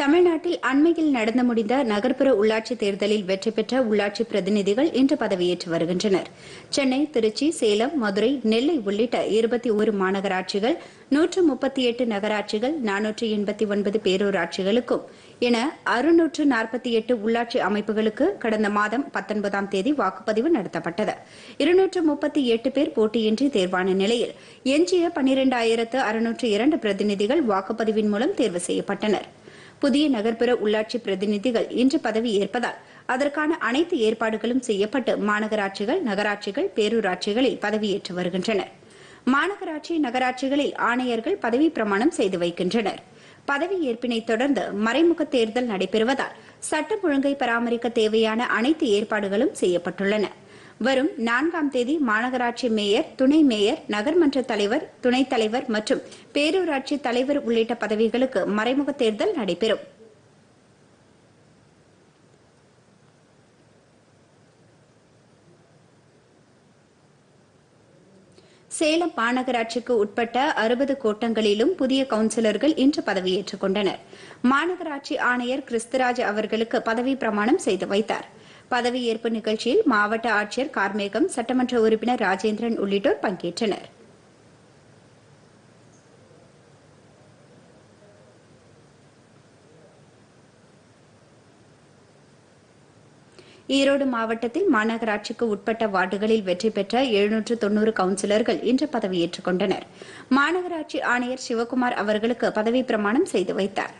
தமிழ்நாட்டில் அண்மையில் நடந்து முடிந்த நகர்ப்புற உள்ளாட்சி தேர்தலில் வெற்றி பெற்ற உள்ளாட்சி பிரதிநிதிகள் இன்று பதவியேற்று வருகின்றனர். சென்னை திருச்சி சேலம் மதுரை நெல்லை உள்ளிட்ட இருபத்தி ஒரு மாநகராட்சிகள் நூற்று முப்பத்தி எட்டு நகராட்சிகள் நானூற்று எண்பத்தி ஒன்பது பேரூராட்சிகளுக்கும் என அறுநூற்று நாற்பத்தி எட்டு உள்ளாட்சி அமைப்புகளுக்கு கடந்த மாதம் பத்தொன்பதாம் தேதி வாக்குப்பதிவு நடத்தப்பட்டது. இருநூற்று முப்பத்தி எட்டு பேர் போட்டியின்றி தேர்வான நிலையில் எஞ்சிய பனிரெண்டாயிரத்து அறுநூற்று இரண்டு பிரதிநிதிகள் வாக்குப்பதிவின் மூலம் தேர்வு செய்யப்பட்டனர். புதிய நகர்ப்புற உள்ளாட்சி பிரதிநிதிகள் இன்று பதவி ஏற்பதால் அதற்கான அனைத்து ஏற்பாடுகளும் செய்யப்பட்டு மாநகராட்சிகள் நகராட்சிகள் பேரூராட்சிகளில் பதவியேற்று வருகின்றனர். மாநகராட்சி நகராட்சிகளில் ஆணையர்கள் பதவி பிரமாணம் செய்து வைக்கின்றனர். பதவியேற்பினை தொடர்ந்து மறைமுக தேர்தல் நடைபெறுவதால் சட்டம் ஒழுங்கை பராமரிக்க தேவையான அனைத்து ஏற்பாடுகளும் செய்யப்பட்டுள்ளன. வரும் நான்காம் தேதி மாநகராட்சி மேயர் துணை மேயர் நகர்மன்ற தலைவர் துணைத் தலைவர் மற்றும் பேரூராட்சி தலைவர் உள்ளிட்ட பதவிகளுக்கு மறைமுக தேர்தல் நடைபெறும். சேலம் மாநகராட்சிக்கு உட்பட்ட அறுபது கோட்டங்களிலும் புதிய கவுன்சிலர்கள் இன்று பதவியேற்றுக் கொண்டனர். மாநகராட்சி ஆணையர் கிறிஸ்துராஜ் அவர்களுக்கு பதவி பிரமாணம் செய்து வைத்தார். பதவியேற்பு நிகழ்ச்சியில் மாவட்ட ஆட்சியர் கார்மேகம் சட்டமன்ற உறுப்பினர் ராஜேந்திரன் உள்ளிட்டோர் பங்கேற்றனர். ஈரோடு மாவட்டத்தில் மாநகராட்சிக்கு உட்பட்ட வார்டுகளில் வெற்றி பெற்ற எழுநூற்று தொன்னூறு கவுன்சிலர்கள் இன்று பதவியேற்றுக் கொண்டனர். மாநகராட்சி ஆணையர் சிவக்குமார் அவர்களுக்கு பதவி பிரமாணம் செய்து வைத்தாா்